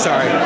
Sorry.